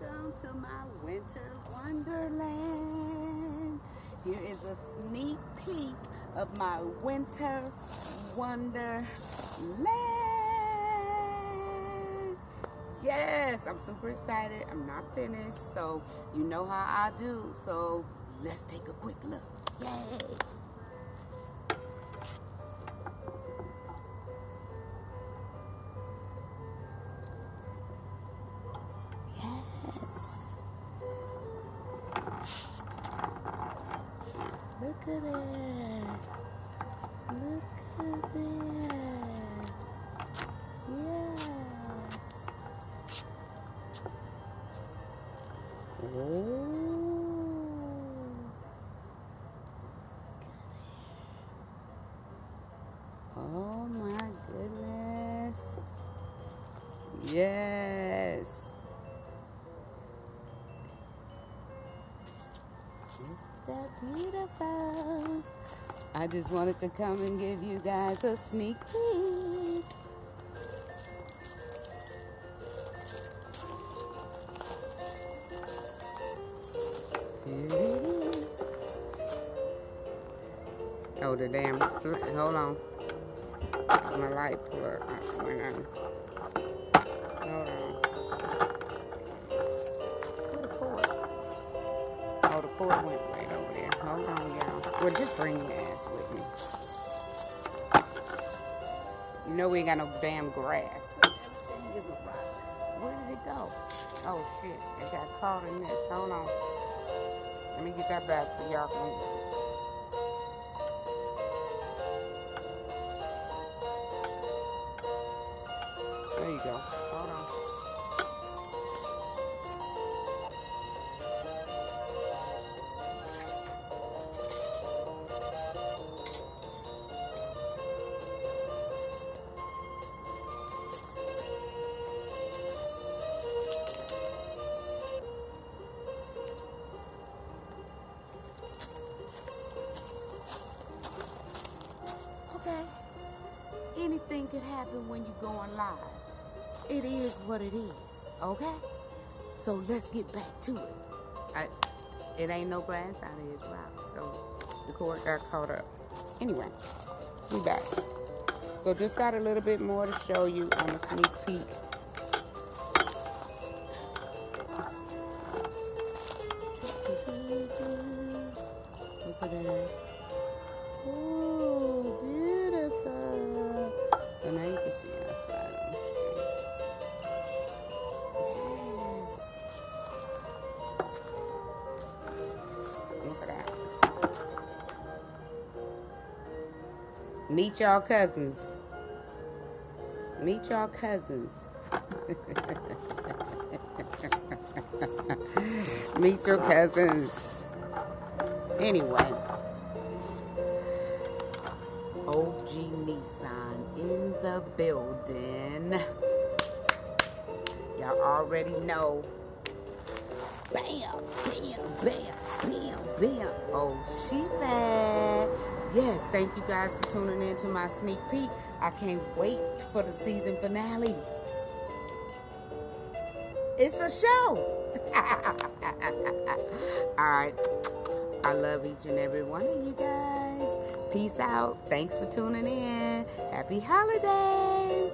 Welcome to my winter wonderland. Here is a sneak peek of my winter wonderland. Yes, I'm super excited. I'm not finished, so you know how I do. So let's take a quick look. Yay! At it. Look at it. Yes. Oh. Oh my goodness. Yes. Beautiful? I just wanted to come and give you guys a sneak peek. Here it is. Oh, the damn, hold on. My light plug went on. Hold on. Oh, the cord went Well, just bring your ass with me. You know we ain't got no damn grass. Everything is a rock. Where did it go? Oh, shit. It got caught in this. Hold on. Let me get that back so y'all can... Anything could happen when you're going live. It is what it is, okay? So let's get back to it. I, it ain't no grass out of rock, so the cord got caught up. Anyway, we back. So just got a little bit more to show you on a sneak peek. Look at that. Oh, Meet y'all cousins. Meet y'all cousins. Meet your cousins. Anyway. OG Nissan in the building. Y'all already know. Bam, bam, bam, bam, bam. Oh, she bad. Yes, thank you guys for tuning in to my sneak peek. I can't wait for the season finale. It's a show. All right. I love each and every one of you guys. Peace out. Thanks for tuning in. Happy holidays.